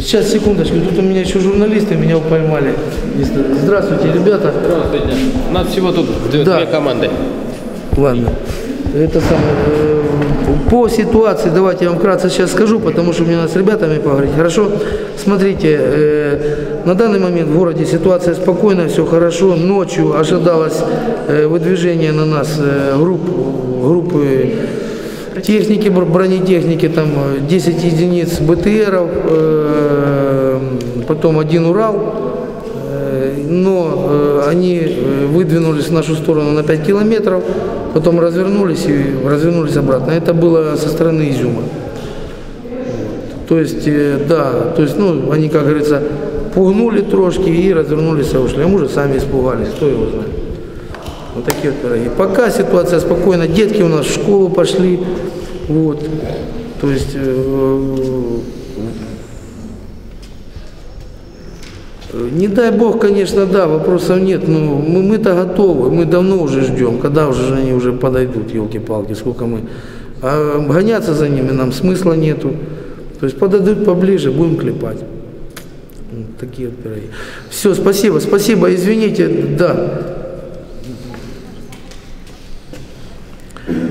Сейчас, секундочку, тут у меня еще журналисты меня поймали. Здравствуйте, ребята. Здравствуйте. У нас всего тут две, Да. две команды. Ладно. Это самое, э, по ситуации, давайте я вам вкратце сейчас скажу, потому что мне надо с ребятами поговорить. Хорошо? Смотрите, э, на данный момент в городе ситуация спокойная, все хорошо. Ночью ожидалось э, выдвижение на нас э, групп, группы техники, бр- бронетехники, там э, 10 единиц БТРов, потом один Урал, но э, они э, выдвинулись в нашу сторону на 5 километров, потом развернулись и развернулись обратно. Это было со стороны Изюма. То есть, э, да, то есть, ну, они, как говорится, пугнули трошки и развернулись и ушли. А уже сами испугались, кто его знает. Вот такие вот пироги. Пока ситуация спокойна, детки у нас в школу пошли, вот. То есть, э, Не дай бог, конечно, да, вопросов нет, но мы, мы-то готовы, мы давно уже ждем, когда уже же они уже подойдут, елки-палки, сколько мы. А гоняться за ними нам смысла нету. То есть подойдут поближе, будем клепать. Вот такие вот пироги. Все, спасибо, спасибо, извините, да.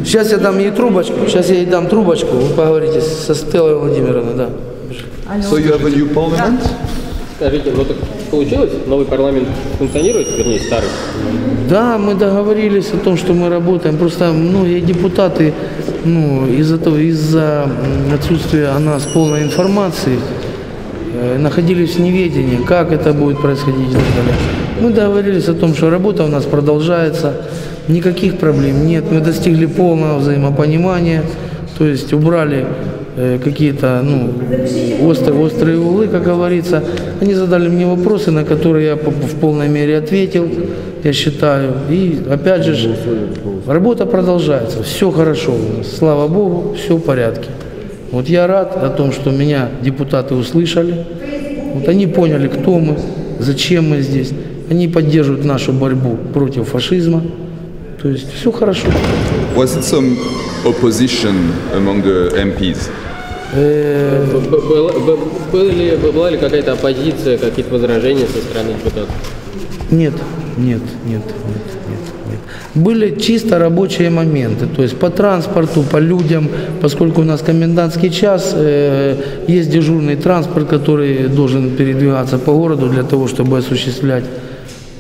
Сейчас я дам ей трубочку, сейчас я ей дам трубочку, вы поговорите со Стеллой Владимировной, да. So you have a new parliament? Скажите, ну так получилось? Новый парламент функционирует, вернее, старый? Да, мы договорились о том, что мы работаем. Просто многие депутаты, ну, из-за того, из-за отсутствия о нас полной информации, э, находились в неведении, как это будет происходить и так далее. Мы договорились о том, что работа у нас продолжается, никаких проблем нет. Мы достигли полного взаимопонимания, то есть убрали э, какие-то ну, острые, острые углы, как говорится. Они задали мне вопросы, на которые я в полной мере ответил, я считаю. И опять же, работа продолжается, все хорошо слава Богу, все в порядке. Вот я рад о том, что меня депутаты услышали, вот они поняли, кто мы, зачем мы здесь. Они поддерживают нашу борьбу против фашизма. То есть все хорошо. Was it some opposition among the MPs? Э, Была, ли какая-то оппозиция, какие-то возражения со стороны депутатов? Нет, нет, нет, нет, нет, нет. Были чисто рабочие моменты, то есть по транспорту, по людям, поскольку у нас комендантский час, э, есть дежурный транспорт, который должен передвигаться по городу для того, чтобы осуществлять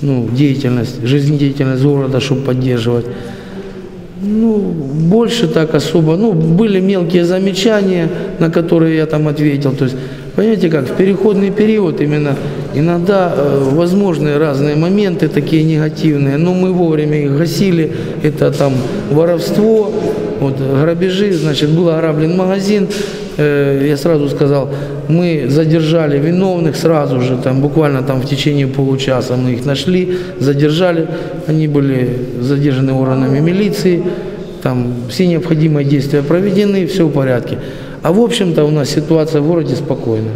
ну, деятельность, жизнедеятельность города, чтобы поддерживать. Ну, больше так особо. Ну, были мелкие замечания, на которые я там ответил. То есть, понимаете как, в переходный период именно иногда э, возможны разные моменты такие негативные, но мы вовремя их гасили. Это там воровство, вот, грабежи, значит, был ограблен магазин. Э, я сразу сказал, мы задержали виновных сразу же, там буквально там в течение получаса мы их нашли, задержали, они были задержаны органами милиции, там все необходимые действия проведены, все в порядке. А в общем-то у нас ситуация в городе спокойная.